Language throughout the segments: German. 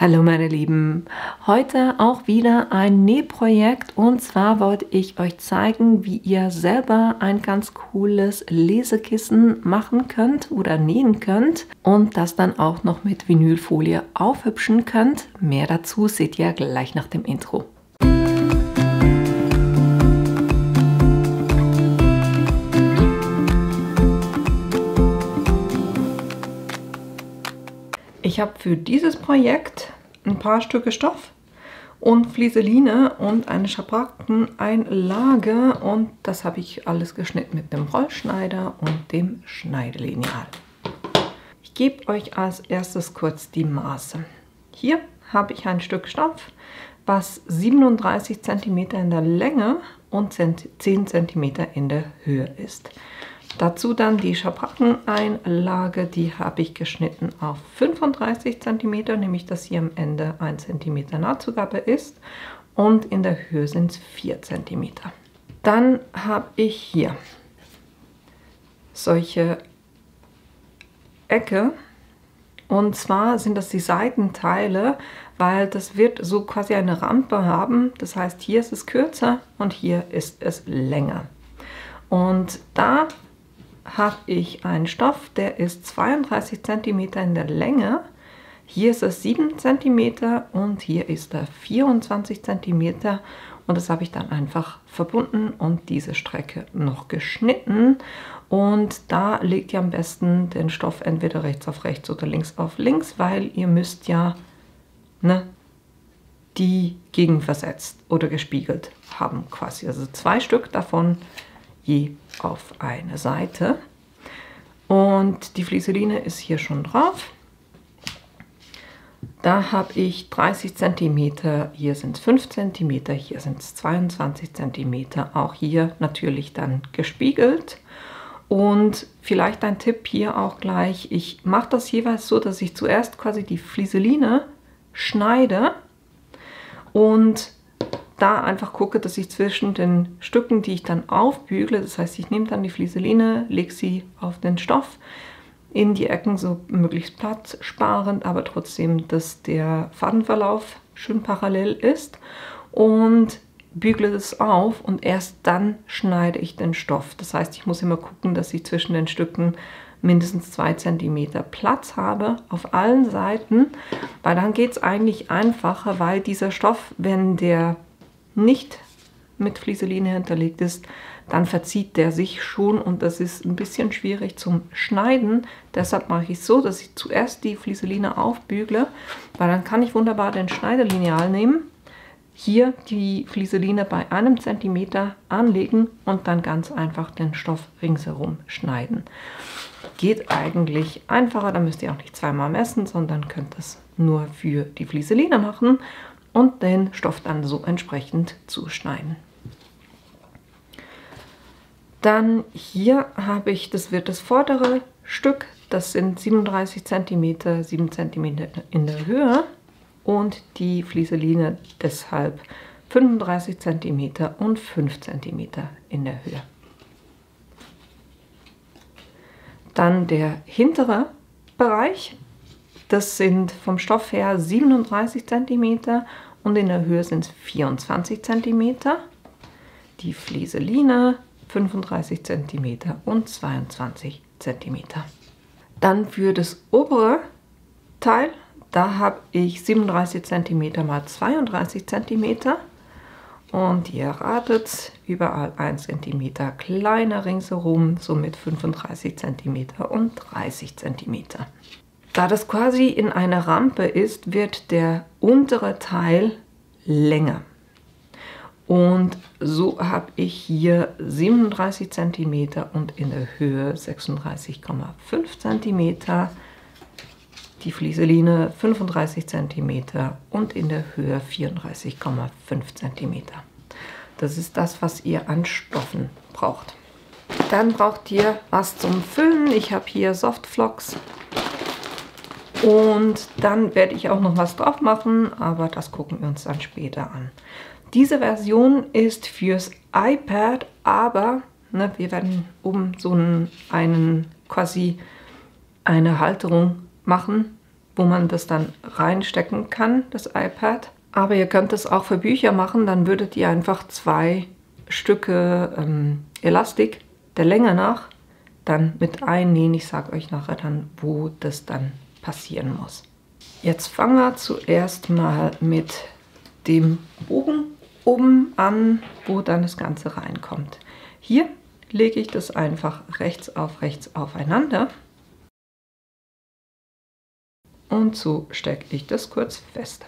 Hallo meine Lieben, heute auch wieder ein Nähprojekt und zwar wollte ich euch zeigen, wie ihr selber ein ganz cooles Lesekissen machen könnt oder nähen könnt und das dann auch noch mit Vinylfolie aufhübschen könnt. Mehr dazu seht ihr gleich nach dem Intro. Ich habe für dieses Projekt ein paar Stücke Stoff und Flieseline und eine Schabrackeneinlage und das habe ich alles geschnitten mit dem Rollschneider und dem Schneidelineal. Ich gebe euch als erstes kurz die Maße. Hier habe ich ein Stück Stoff, was 37 cm in der Länge und 10 cm in der Höhe ist. Dazu dann die Schabrackeneinlage, die habe ich geschnitten auf 35 cm, nämlich dass hier am Ende 1 cm Nahtzugabe ist und in der Höhe sind es 4 cm. Dann habe ich hier solche Ecke und zwar sind das die Seitenteile, weil das wird so quasi eine Rampe haben. Das heißt, hier ist es kürzer und hier ist es länger. Und da habe ich einen Stoff, der ist 32 cm in der Länge. Hier ist es 7 cm und hier ist er 24 cm und das habe ich dann einfach verbunden und diese Strecke noch geschnitten. Und da legt ihr am besten den Stoff entweder rechts auf rechts oder links auf links, weil ihr müsst ja ne, die gegenversetzt oder gespiegelt haben quasi. Also zwei Stück davon je auf eine Seite. Und die Flieseline ist hier schon drauf. Da habe ich 30 cm, hier sind es 5 cm, hier sind es 22 cm. Auch hier natürlich dann gespiegelt. Und vielleicht ein Tipp hier auch gleich, ich mache das jeweils so, dass ich zuerst quasi die Flieseline schneide und da einfach gucke, dass ich zwischen den Stücken, die ich dann aufbügle, das heißt, ich nehme dann die Flieseline, lege sie auf den Stoff in die Ecken, so möglichst platzsparend, aber trotzdem, dass der Fadenverlauf schön parallel ist und bügle das auf und erst dann schneide ich den Stoff. Das heißt, ich muss immer gucken, dass ich zwischen den Stücken mindestens zwei Zentimeter Platz habe auf allen Seiten, weil dann geht es eigentlich einfacher, weil dieser Stoff, wenn der nicht mit Flieseline hinterlegt ist, dann verzieht der sich schon und das ist ein bisschen schwierig zum Schneiden. Deshalb mache ich es so, dass ich zuerst die Flieseline aufbügle, weil dann kann ich wunderbar den Schneiderlineal nehmen, hier die Flieseline bei einem Zentimeter anlegen und dann ganz einfach den Stoff ringsherum schneiden. Geht eigentlich einfacher, da müsst ihr auch nicht zweimal messen, sondern könnt es nur für die Flieseline machen und den Stoff dann so entsprechend zuschneiden. Dann hier habe ich, das wird das vordere Stück, das sind 37 cm, 7 cm in der Höhe und die Flieseline deshalb 35 cm und 5 cm in der Höhe. Dann der hintere Bereich, das sind vom Stoff her 37 cm und in der Höhe sind es 24 cm. Die Flieseline 35 cm und 22 cm. Dann für das obere Teil, da habe ich 37 cm mal 32 cm. Und ihr ratet, überall 1 cm kleiner ringsherum, somit 35 cm und 30 cm. Da das quasi in einer Rampe ist, wird der untere Teil länger. Und so habe ich hier 37 cm und in der Höhe 36,5 cm. Die Flieseline 35 cm und in der Höhe 34,5 cm. Das ist das, was ihr an Stoffen braucht. Dann braucht ihr was zum Füllen. Ich habe hier Softflocks und dann werde ich auch noch was drauf machen, aber das gucken wir uns dann später an. Diese Version ist fürs iPad, aber ne, wir werden oben so einen, einen quasi eine Halterung machen wo man das dann reinstecken kann, das iPad. Aber ihr könnt es auch für Bücher machen, dann würdet ihr einfach zwei Stücke ähm, Elastik der Länge nach dann mit einnähen. Ich sage euch nachher dann, wo das dann passieren muss. Jetzt fangen wir zuerst mal mit dem Bogen oben an, wo dann das Ganze reinkommt. Hier lege ich das einfach rechts auf rechts aufeinander und so stecke ich das kurz fest.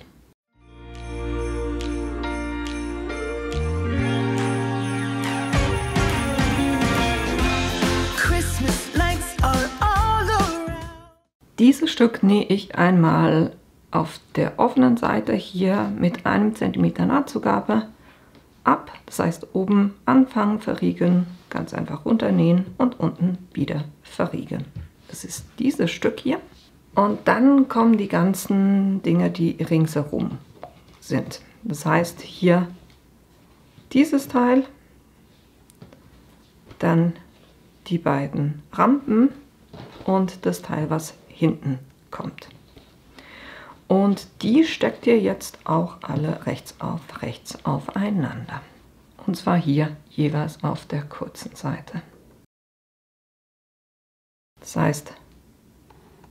Dieses Stück nähe ich einmal auf der offenen Seite hier mit einem Zentimeter Nahtzugabe ab. Das heißt oben anfangen, verriegeln, ganz einfach runternähen und unten wieder verriegeln. Das ist dieses Stück hier. Und dann kommen die ganzen Dinge, die ringsherum sind. Das heißt hier dieses Teil, dann die beiden Rampen und das Teil, was hinten kommt. Und die steckt ihr jetzt auch alle rechts auf rechts aufeinander. Und zwar hier jeweils auf der kurzen Seite. Das heißt,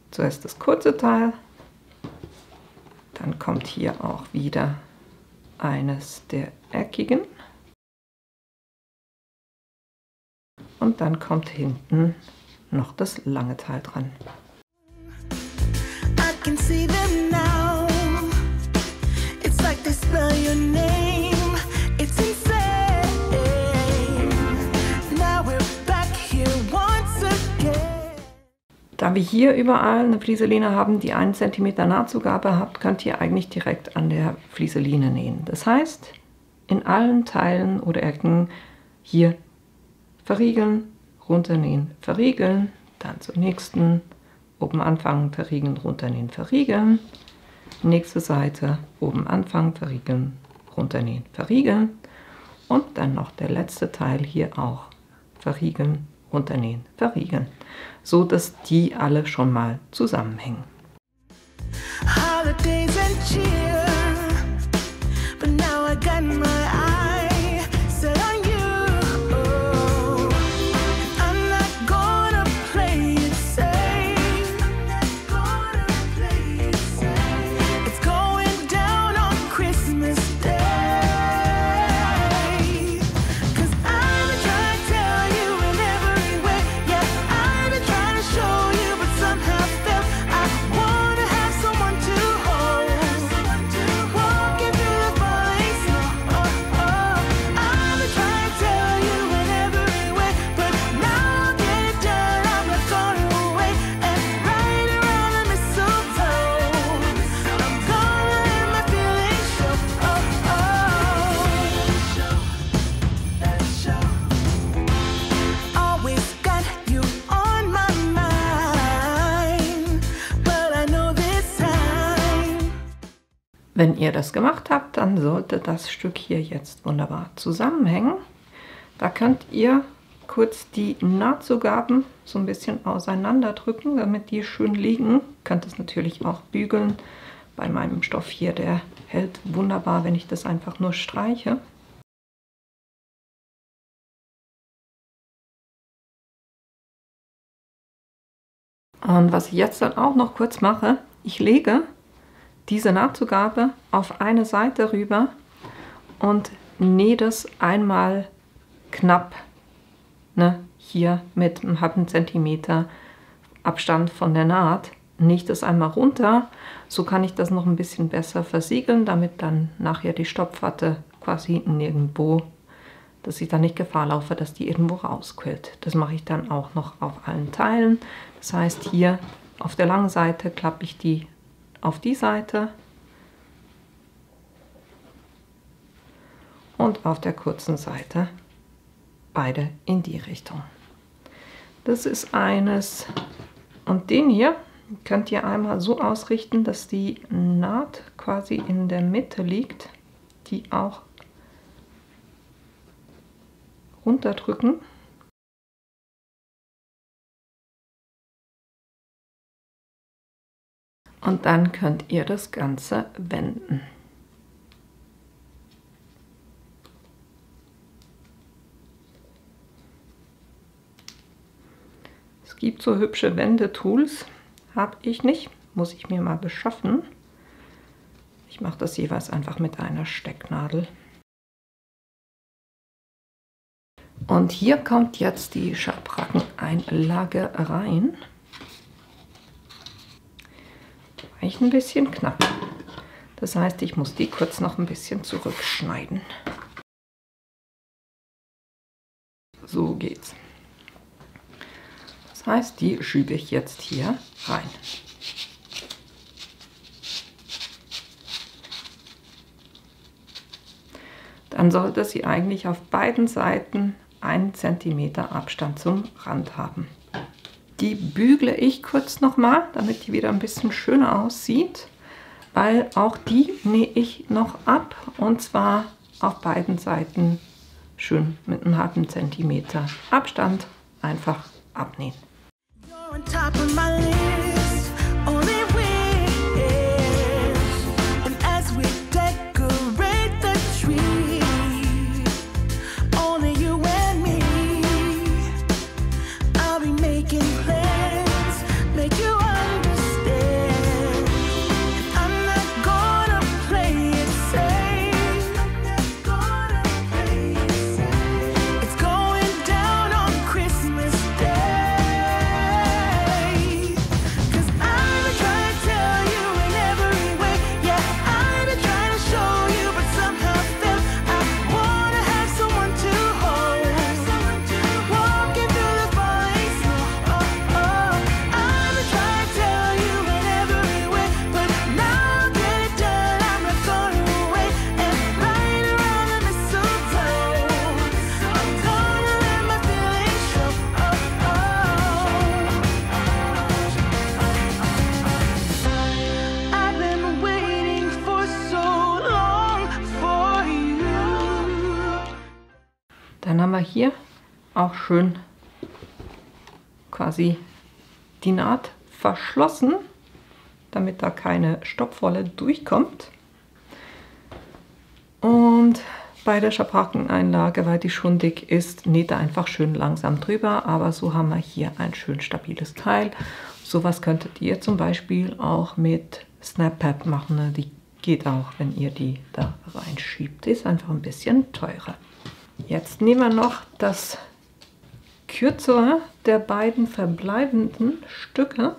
zuerst das kurze Teil, dann kommt hier auch wieder eines der eckigen und dann kommt hinten noch das lange Teil dran. Da wir hier überall eine Flieseline haben, die 1 cm Nahtzugabe hat, könnt ihr eigentlich direkt an der Flieseline nähen. Das heißt, in allen Teilen oder Ecken hier verriegeln, runternähen, verriegeln, dann zum nächsten, oben anfangen, verriegeln, runternähen, verriegeln. Nächste Seite, oben anfangen, verriegeln, runternähen, verriegeln. Und dann noch der letzte Teil hier auch verriegeln, runternähen, verriegeln. So dass die alle schon mal zusammenhängen. Holidays and cheer, but now I got my ihr das gemacht habt, dann sollte das Stück hier jetzt wunderbar zusammenhängen. Da könnt ihr kurz die Nahtzugaben so ein bisschen auseinanderdrücken, damit die schön liegen. Könnt es natürlich auch bügeln. Bei meinem Stoff hier, der hält wunderbar, wenn ich das einfach nur streiche. Und was ich jetzt dann auch noch kurz mache, ich lege diese Nahtzugabe auf eine Seite rüber und nähe das einmal knapp ne, hier mit einem halben Zentimeter Abstand von der Naht. Nicht das einmal runter, so kann ich das noch ein bisschen besser versiegeln, damit dann nachher die Stopfwatte quasi nirgendwo, dass ich dann nicht Gefahr laufe, dass die irgendwo rausquillt. Das mache ich dann auch noch auf allen Teilen. Das heißt, hier auf der langen Seite klappe ich die auf die Seite und auf der kurzen Seite beide in die Richtung. Das ist eines und den hier könnt ihr einmal so ausrichten, dass die Naht quasi in der Mitte liegt, die auch runterdrücken Und dann könnt ihr das Ganze wenden. Es gibt so hübsche Wendetools, habe ich nicht, muss ich mir mal beschaffen. Ich mache das jeweils einfach mit einer Stecknadel. Und hier kommt jetzt die Schabrackeneinlage rein. Eigentlich ein bisschen knapp. Das heißt, ich muss die kurz noch ein bisschen zurückschneiden. So geht's. Das heißt, die schiebe ich jetzt hier rein. Dann sollte sie eigentlich auf beiden Seiten einen Zentimeter Abstand zum Rand haben. Die bügle ich kurz nochmal, damit die wieder ein bisschen schöner aussieht, weil auch die nähe ich noch ab und zwar auf beiden Seiten schön mit einem halben Zentimeter Abstand einfach abnähen. Auch schön quasi die Naht verschlossen, damit da keine Stopfwolle durchkommt. Und bei der Schabrackeneinlage, weil die schon dick ist, näht er einfach schön langsam drüber. Aber so haben wir hier ein schön stabiles Teil. Sowas könntet ihr zum Beispiel auch mit Snap Pad machen. Ne? Die geht auch, wenn ihr die da reinschiebt. Die ist einfach ein bisschen teurer. Jetzt nehmen wir noch das kürzere der beiden verbleibenden Stücke.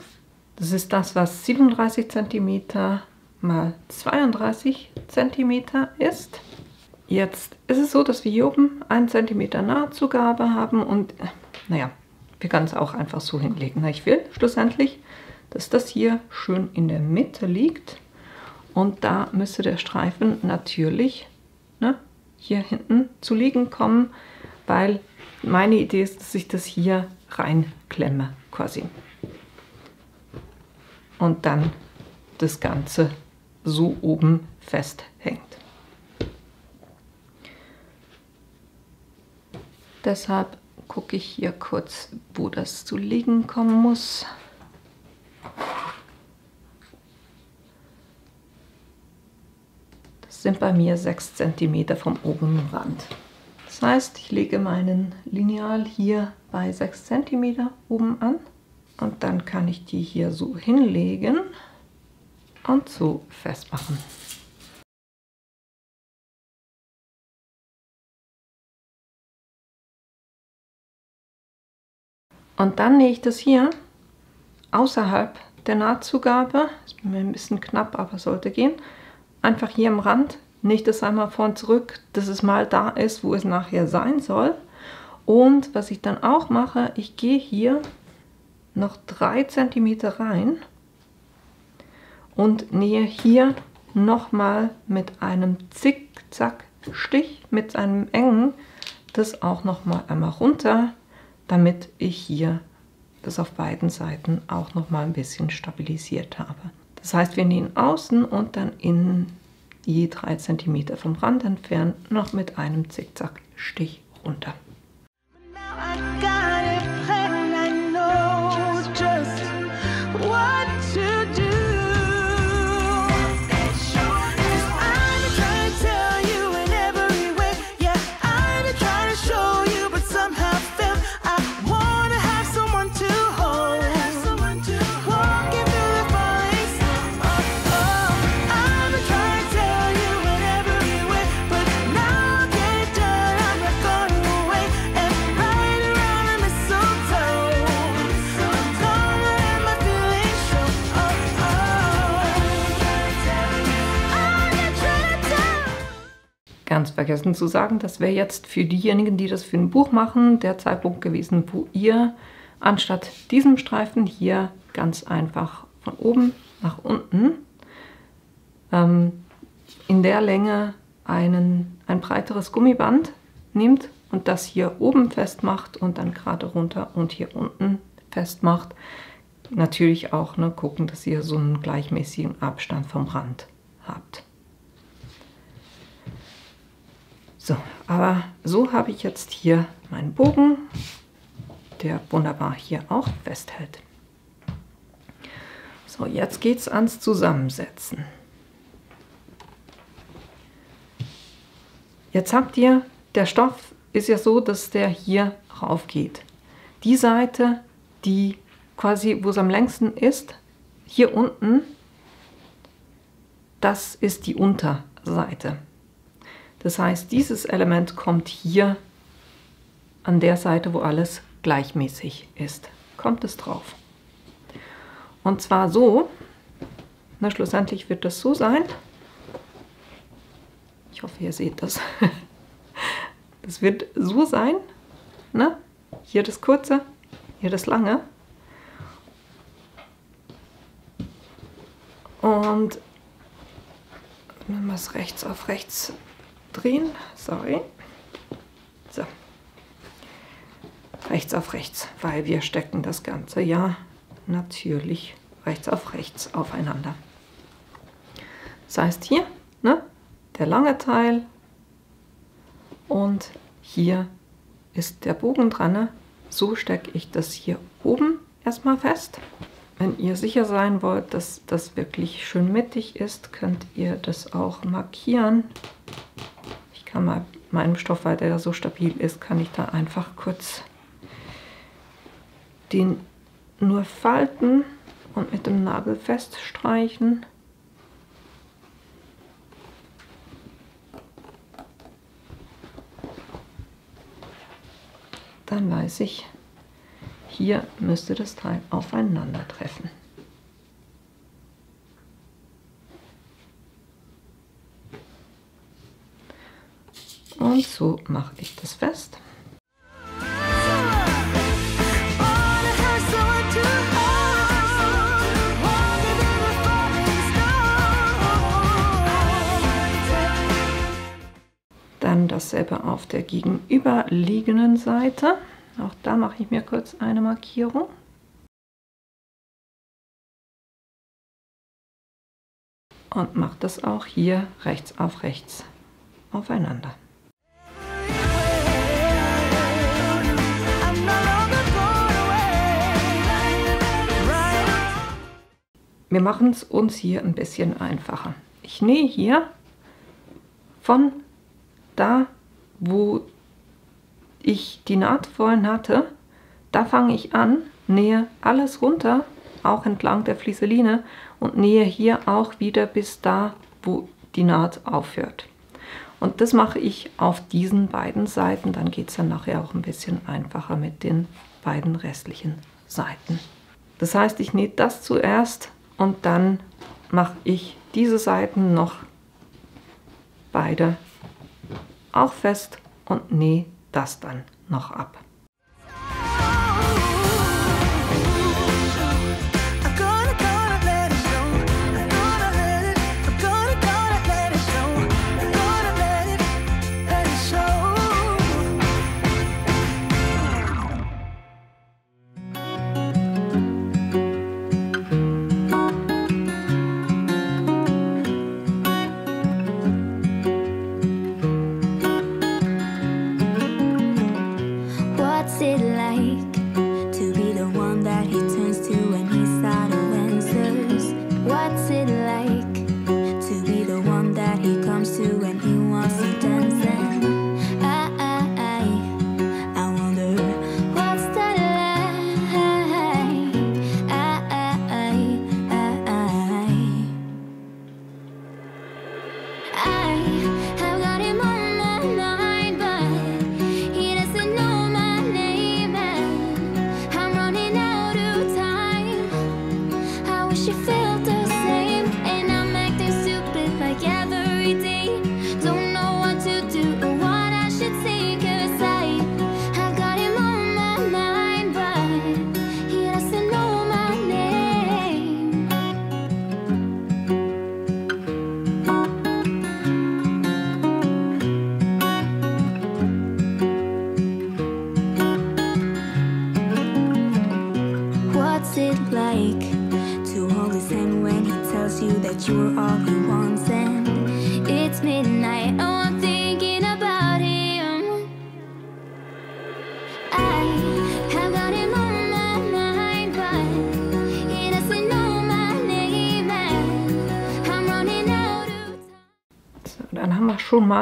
Das ist das, was 37 cm mal 32 cm ist. Jetzt ist es so, dass wir hier oben 1 cm Nahtzugabe haben und naja, wir können es auch einfach so hinlegen. Ich will schlussendlich, dass das hier schön in der Mitte liegt und da müsste der Streifen natürlich ne, hier hinten zu liegen kommen, weil meine Idee ist, dass ich das hier reinklemme quasi. Und dann das Ganze so oben festhängt. Deshalb gucke ich hier kurz, wo das zu liegen kommen muss. sind bei mir 6 cm vom oberen Rand. Das heißt, ich lege meinen Lineal hier bei 6 cm oben an und dann kann ich die hier so hinlegen und so festmachen. Und dann nähe ich das hier außerhalb der Nahtzugabe. Ist mir ein bisschen knapp, aber sollte gehen einfach hier am Rand, nicht das einmal vorn zurück, dass es mal da ist, wo es nachher sein soll. Und was ich dann auch mache, ich gehe hier noch 3 cm rein und nähe hier nochmal mit einem Zickzack-Stich, mit einem engen, das auch nochmal einmal runter, damit ich hier das auf beiden Seiten auch nochmal ein bisschen stabilisiert habe. Das heißt, wir nähen außen und dann innen je 3 cm vom Rand entfernt noch mit einem Zickzackstich runter. Vergessen zu sagen, das wäre jetzt für diejenigen, die das für ein Buch machen, der Zeitpunkt gewesen, wo ihr anstatt diesem Streifen hier ganz einfach von oben nach unten ähm, in der Länge einen, ein breiteres Gummiband nimmt und das hier oben festmacht und dann gerade runter und hier unten festmacht. Natürlich auch ne, gucken, dass ihr so einen gleichmäßigen Abstand vom Rand habt. So, aber so habe ich jetzt hier meinen Bogen, der wunderbar hier auch festhält. So, jetzt geht es ans Zusammensetzen. Jetzt habt ihr, der Stoff ist ja so, dass der hier rauf geht. Die Seite, die quasi, wo es am längsten ist, hier unten, das ist die Unterseite. Das heißt, dieses Element kommt hier an der Seite, wo alles gleichmäßig ist. Kommt es drauf. Und zwar so, na, schlussendlich wird das so sein. Ich hoffe, ihr seht das. Das wird so sein. Ne? Hier das kurze, hier das lange. Und wenn wir es rechts auf rechts drehen. Sorry. So. Rechts auf rechts, weil wir stecken das Ganze ja natürlich rechts auf rechts aufeinander. Das heißt hier, ne, der lange Teil und hier ist der Bogen dran. Ne? So stecke ich das hier oben erstmal fest. Wenn ihr sicher sein wollt, dass das wirklich schön mittig ist, könnt ihr das auch markieren kann mal meinem Stoff, weil der so stabil ist, kann ich da einfach kurz den nur falten und mit dem Nagel feststreichen. Dann weiß ich, hier müsste das Teil aufeinandertreffen. Und so mache ich das fest. Dann dasselbe auf der gegenüberliegenden Seite. Auch da mache ich mir kurz eine Markierung. Und mache das auch hier rechts auf rechts aufeinander. Wir machen es uns hier ein bisschen einfacher. Ich nähe hier von da, wo ich die Naht vorhin hatte, da fange ich an, nähe alles runter, auch entlang der Flieseline und nähe hier auch wieder bis da, wo die Naht aufhört. Und das mache ich auf diesen beiden Seiten, dann geht es dann nachher auch ein bisschen einfacher mit den beiden restlichen Seiten. Das heißt, ich nähe das zuerst und dann mache ich diese Seiten noch beide auch fest und nähe das dann noch ab.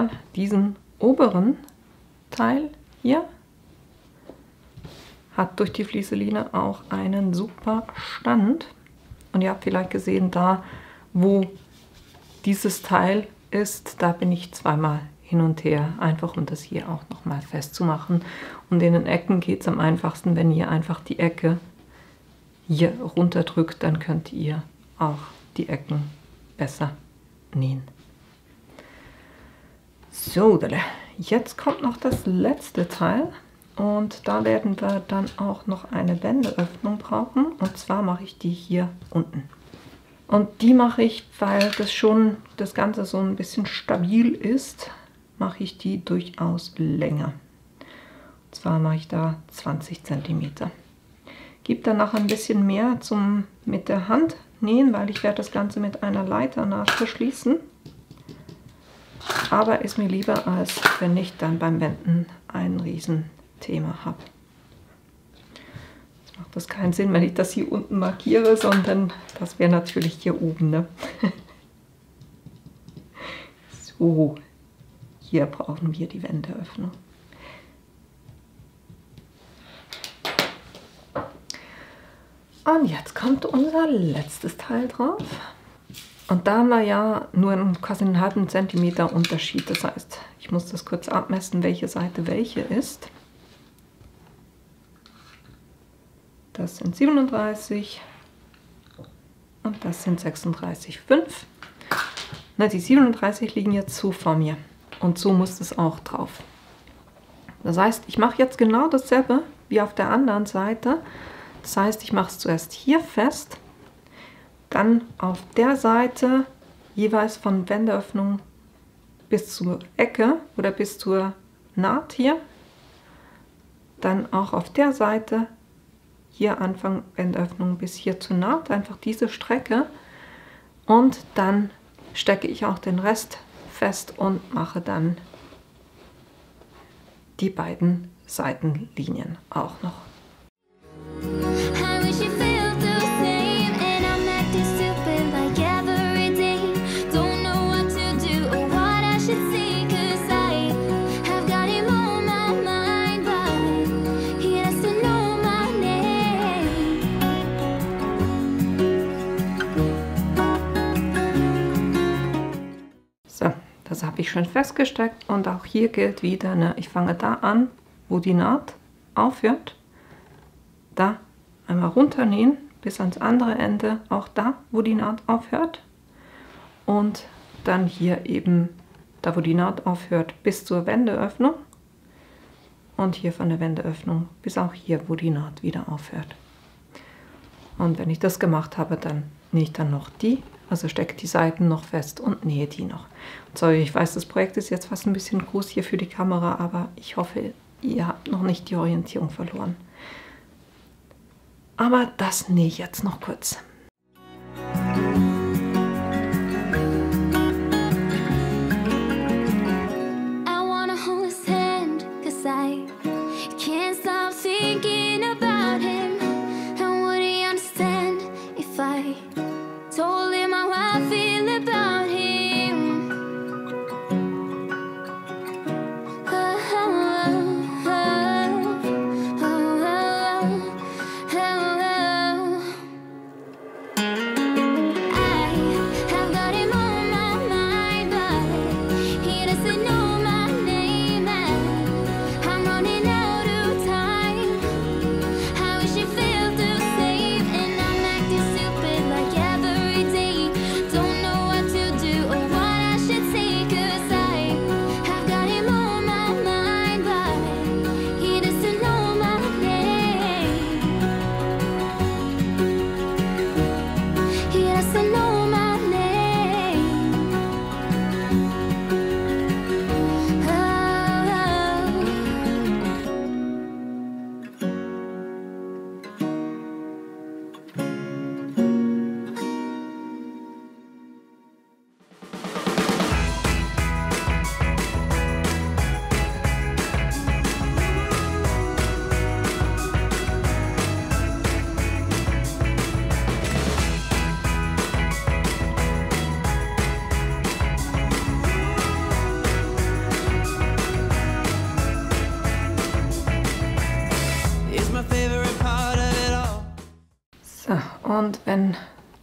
Mal diesen oberen Teil hier. Hat durch die Flieseline auch einen super Stand. Und ihr habt vielleicht gesehen, da wo dieses Teil ist, da bin ich zweimal hin und her, einfach um das hier auch nochmal festzumachen. Und in den Ecken geht es am einfachsten, wenn ihr einfach die Ecke hier runterdrückt, dann könnt ihr auch die Ecken besser nähen. So, jetzt kommt noch das letzte Teil und da werden wir dann auch noch eine Wendeöffnung brauchen und zwar mache ich die hier unten. Und die mache ich, weil das schon das Ganze so ein bisschen stabil ist, mache ich die durchaus länger. Und zwar mache ich da 20 cm. Gebe danach ein bisschen mehr zum mit der Hand nähen, weil ich werde das Ganze mit einer Leiter nachverschließen. Aber ist mir lieber, als wenn ich dann beim Wenden ein Riesenthema habe macht das keinen Sinn, wenn ich das hier unten markiere, sondern das wäre natürlich hier oben. Ne? so, hier brauchen wir die Wendeöffnung. Und jetzt kommt unser letztes Teil drauf. Und da haben wir ja nur einen, quasi einen halben Zentimeter Unterschied. Das heißt, ich muss das kurz abmessen, welche Seite welche ist. Das sind 37 und das sind 36,5. Na, die 37 liegen jetzt so vor mir und so muss es auch drauf. Das heißt, ich mache jetzt genau dasselbe wie auf der anderen Seite. Das heißt, ich mache es zuerst hier fest, dann auf der Seite jeweils von Wendeöffnung bis zur Ecke oder bis zur Naht hier. Dann auch auf der Seite hier Anfang Endöffnung bis hier zur Naht, einfach diese Strecke und dann stecke ich auch den Rest fest und mache dann die beiden Seitenlinien auch noch. Das habe ich schon festgesteckt und auch hier gilt wieder, ne, ich fange da an, wo die Naht aufhört, da einmal runternähen bis ans andere Ende, auch da, wo die Naht aufhört. Und dann hier eben da, wo die Naht aufhört, bis zur Wendeöffnung. Und hier von der Wendeöffnung bis auch hier, wo die Naht wieder aufhört. Und wenn ich das gemacht habe, dann nähe ich dann noch die, also stecke die Seiten noch fest und nähe die noch. So, ich weiß, das Projekt ist jetzt fast ein bisschen groß hier für die Kamera, aber ich hoffe, ihr habt noch nicht die Orientierung verloren. Aber das nähe ich jetzt noch kurz. Wenn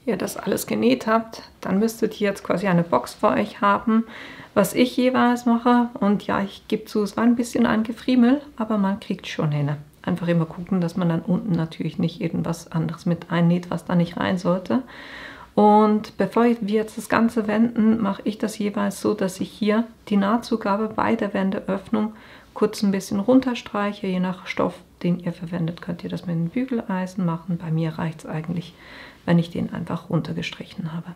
ihr das alles genäht habt, dann müsstet ihr jetzt quasi eine Box vor euch haben, was ich jeweils mache. Und ja, ich gebe zu, es war ein bisschen ein Gefriemel, aber man kriegt schon hin. Einfach immer gucken, dass man dann unten natürlich nicht irgendwas anderes mit einnäht, was da nicht rein sollte. Und bevor wir jetzt das Ganze wenden, mache ich das jeweils so, dass ich hier die Nahtzugabe bei der Wendeöffnung kurz ein bisschen runterstreiche. Je nach Stoff, den ihr verwendet, könnt ihr das mit einem Bügeleisen machen. Bei mir reicht es eigentlich, wenn ich den einfach runtergestrichen habe.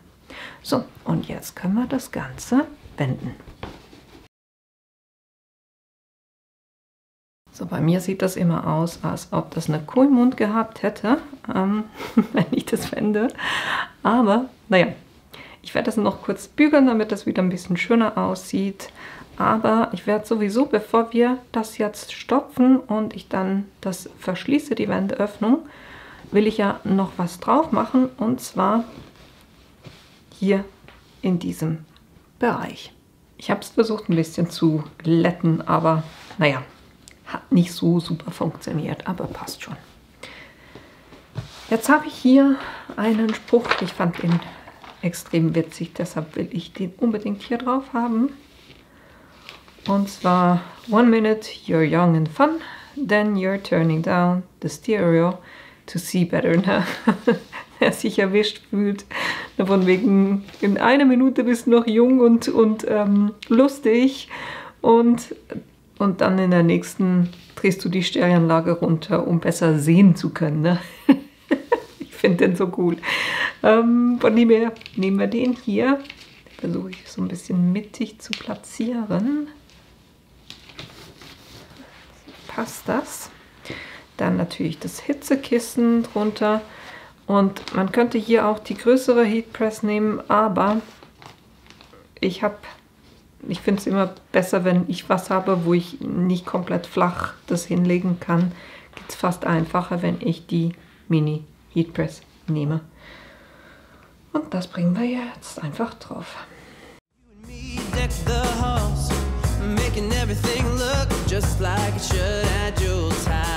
So, und jetzt können wir das Ganze wenden. So, bei mir sieht das immer aus, als ob das eine Kuh im Mund gehabt hätte, ähm, wenn ich das wende. Aber, naja, ich werde das noch kurz bügeln, damit das wieder ein bisschen schöner aussieht. Aber ich werde sowieso, bevor wir das jetzt stopfen und ich dann das verschließe, die Wendeöffnung, will ich ja noch was drauf machen. Und zwar hier in diesem Bereich. Ich habe es versucht ein bisschen zu glätten, aber naja, hat nicht so super funktioniert, aber passt schon. Jetzt habe ich hier einen Spruch, ich fand ihn extrem witzig, deshalb will ich den unbedingt hier drauf haben. Und zwar, one minute you're young and fun, then you're turning down the stereo to see better. Na, wer sich erwischt fühlt, von wegen, in einer Minute bist du noch jung und, und ähm, lustig und und dann in der nächsten drehst du die Stereoanlage runter, um besser sehen zu können. Ne? ich finde den so cool. Ähm, von dem her nehmen wir den hier. Versuche ich so ein bisschen mittig zu platzieren. Passt das? Dann natürlich das Hitzekissen drunter. Und man könnte hier auch die größere Heatpress nehmen, aber ich habe ich finde es immer besser, wenn ich was habe, wo ich nicht komplett flach das hinlegen kann. Geht es fast einfacher, wenn ich die Mini Heat Press nehme. Und das bringen wir jetzt einfach drauf. Making everything look just like it should at Yuletide.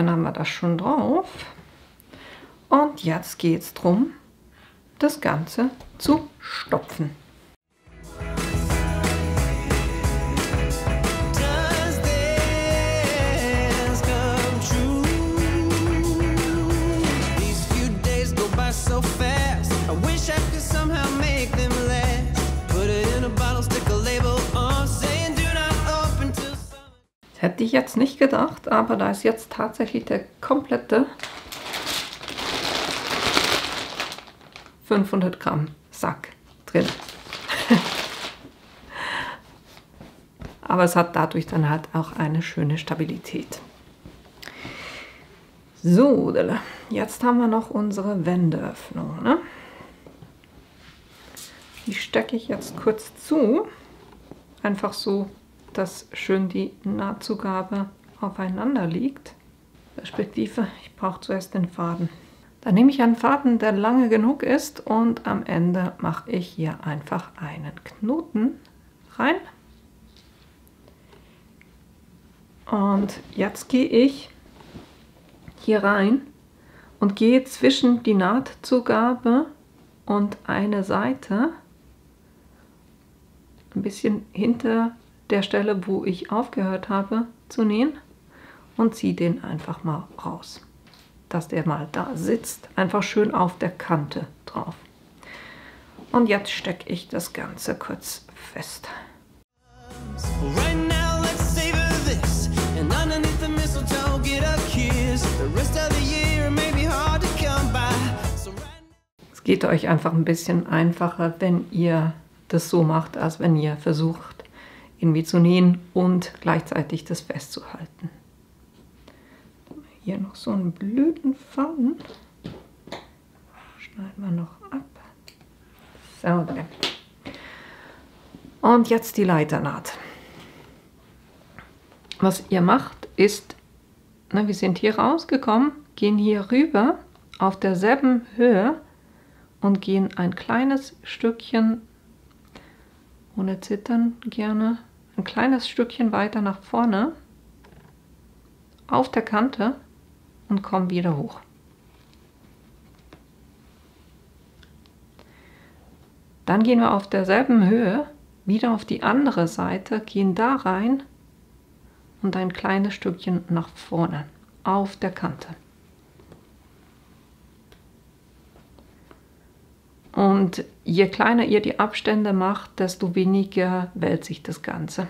Dann haben wir das schon drauf. Und jetzt geht es darum, das Ganze zu stopfen. Hätte ich jetzt nicht gedacht, aber da ist jetzt tatsächlich der komplette 500 Gramm Sack drin. aber es hat dadurch dann halt auch eine schöne Stabilität. So, jetzt haben wir noch unsere Wendeöffnung. Ne? Die stecke ich jetzt kurz zu. Einfach so, dass schön die Nahtzugabe aufeinander liegt. Respektive, ich brauche zuerst den Faden. Dann nehme ich einen Faden, der lange genug ist und am Ende mache ich hier einfach einen Knoten rein. Und jetzt gehe ich hier rein und gehe zwischen die Nahtzugabe und eine Seite ein bisschen hinter der Stelle, wo ich aufgehört habe zu nähen und ziehe den einfach mal raus. Dass der mal da sitzt, einfach schön auf der Kante drauf. Und jetzt stecke ich das Ganze kurz fest. Es geht euch einfach ein bisschen einfacher, wenn ihr das so macht, als wenn ihr versucht, irgendwie zu nähen und gleichzeitig das festzuhalten. Hier noch so einen blöden Faden. Schneiden wir noch ab. Dann. Und jetzt die Leiternaht. Was ihr macht, ist, na, wir sind hier rausgekommen, gehen hier rüber auf derselben Höhe und gehen ein kleines Stückchen, ohne zittern gerne, ein kleines Stückchen weiter nach vorne auf der Kante und kommen wieder hoch. Dann gehen wir auf derselben Höhe wieder auf die andere Seite, gehen da rein und ein kleines Stückchen nach vorne auf der Kante. Und je kleiner ihr die Abstände macht, desto weniger wälzt sich das Ganze.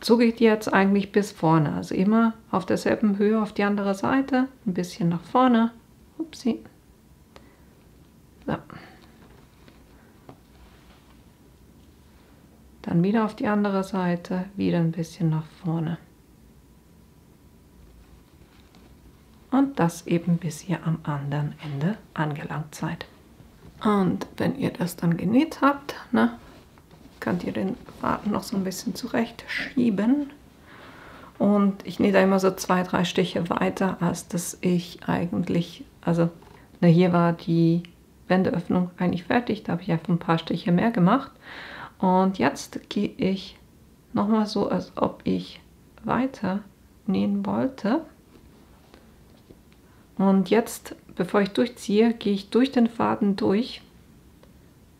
So geht ihr jetzt eigentlich bis vorne. Also immer auf derselben Höhe auf die andere Seite, ein bisschen nach vorne. Upsi. So. Dann wieder auf die andere Seite, wieder ein bisschen nach vorne. Und das eben bis ihr am anderen Ende angelangt seid. Und wenn ihr das dann genäht habt, ne, könnt ihr den Faden noch so ein bisschen zurecht schieben. Und ich nähe da immer so zwei, drei Stiche weiter, als dass ich eigentlich, also ne, hier war die Wendeöffnung eigentlich fertig, da habe ich einfach ein paar Stiche mehr gemacht. Und jetzt gehe ich nochmal so, als ob ich weiter nähen wollte. Und jetzt, bevor ich durchziehe, gehe ich durch den Faden durch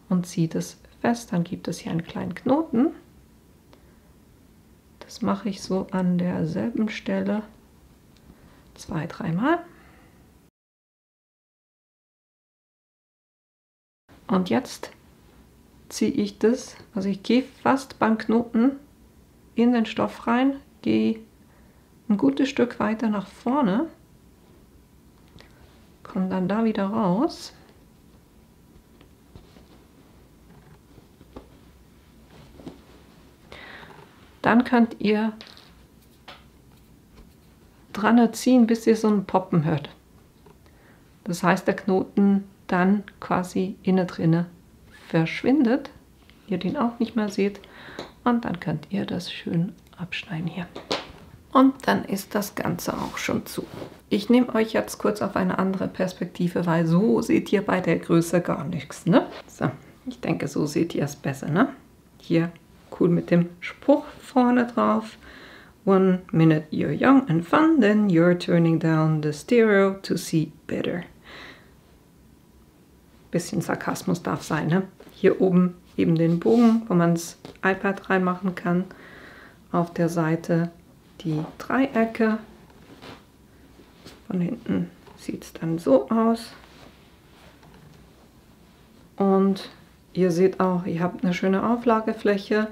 und ziehe das fest. Dann gibt es hier einen kleinen Knoten. Das mache ich so an derselben Stelle zwei, dreimal. Und jetzt ziehe ich das, also ich gehe fast beim Knoten in den Stoff rein, gehe ein gutes Stück weiter nach vorne, komme dann da wieder raus. Dann könnt ihr dran ziehen, bis ihr so ein Poppen hört. Das heißt, der Knoten dann quasi innen drinne verschwindet, ihr den auch nicht mehr seht und dann könnt ihr das schön abschneiden hier. Und dann ist das Ganze auch schon zu. Ich nehme euch jetzt kurz auf eine andere Perspektive, weil so seht ihr bei der Größe gar nichts. Ne? So, ich denke, so seht ihr es besser. Ne? Hier cool mit dem Spruch vorne drauf. One minute you're young and fun, then you're turning down the stereo to see better. Bisschen Sarkasmus darf sein. Ne? Hier oben eben den Bogen, wo man das iPad reinmachen kann. Auf der Seite die Dreiecke. Von hinten sieht es dann so aus. Und ihr seht auch, ihr habt eine schöne Auflagefläche.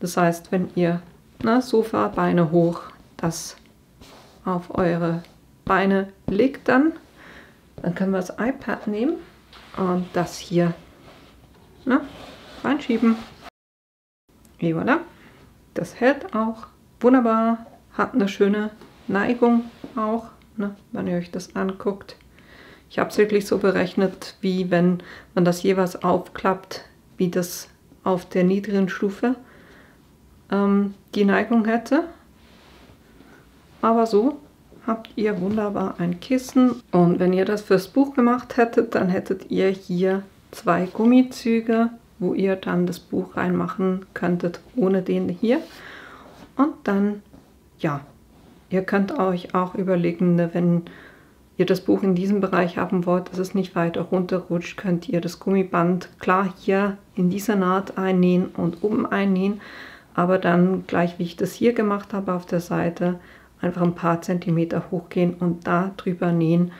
Das heißt, wenn ihr na, Sofa, Beine hoch, das auf eure Beine legt dann, dann können wir das iPad nehmen und das hier na, reinschieben. Et voilà. Das hält auch wunderbar, hat eine schöne Neigung auch, ne, wenn ihr euch das anguckt. Ich habe es wirklich so berechnet, wie wenn man das jeweils aufklappt, wie das auf der niedrigen Stufe ähm, die Neigung hätte. Aber so habt ihr wunderbar ein Kissen. Und wenn ihr das fürs Buch gemacht hättet, dann hättet ihr hier zwei Gummizüge, wo ihr dann das Buch reinmachen könntet, ohne den hier. Und dann, ja, ihr könnt euch auch überlegen, ne, wenn ihr das Buch in diesem Bereich haben wollt, dass es nicht weiter runterrutscht, könnt ihr das Gummiband klar hier in dieser Naht einnähen und oben einnähen, aber dann gleich wie ich das hier gemacht habe auf der Seite, einfach ein paar Zentimeter hochgehen und da drüber nähen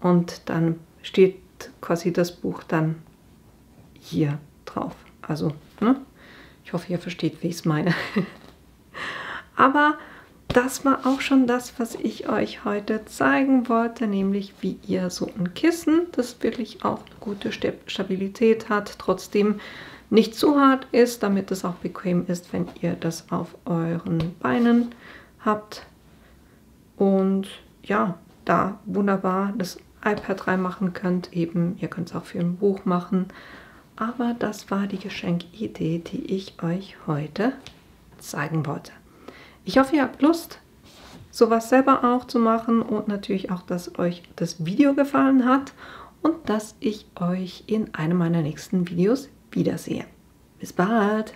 und dann steht quasi das Buch dann hier drauf. Also, ne? ich hoffe, ihr versteht, wie ich es meine. aber das war auch schon das, was ich euch heute zeigen wollte, nämlich wie ihr so ein Kissen, das wirklich auch eine gute Stabilität hat, trotzdem nicht zu hart ist, damit es auch bequem ist, wenn ihr das auf euren Beinen habt. Und ja, da wunderbar das iPad reinmachen könnt. Eben, ihr könnt es auch für ein Buch machen. aber das war die Geschenkidee, die ich euch heute zeigen wollte. Ich hoffe, ihr habt Lust, sowas selber auch zu machen und natürlich auch, dass euch das Video gefallen hat und dass ich euch in einem meiner nächsten Videos wiedersehe. Bis bald!